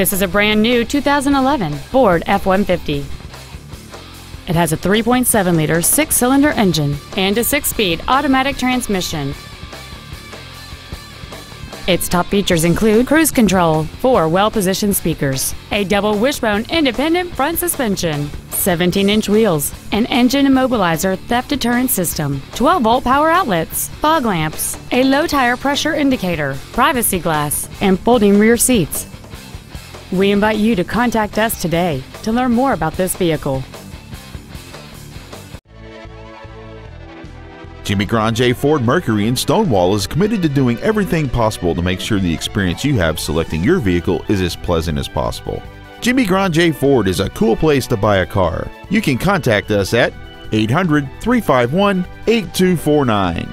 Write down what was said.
This is a brand new 2011 Ford F-150. It has a 3.7 liter six cylinder engine and a six speed automatic transmission. Its top features include cruise control, four well positioned speakers, a double wishbone independent front suspension, 17 inch wheels, an engine immobilizer theft deterrent system, 12 volt power outlets, fog lamps, a low tire pressure indicator, privacy glass, and folding rear seats. We invite you to contact us today to learn more about this vehicle. Jimmy Granger Ford Mercury in Stonewall is committed to doing everything possible to make sure the experience you have selecting your vehicle is as pleasant as possible. Jimmy Granger Ford is a cool place to buy a car. You can contact us at 800 351 8249.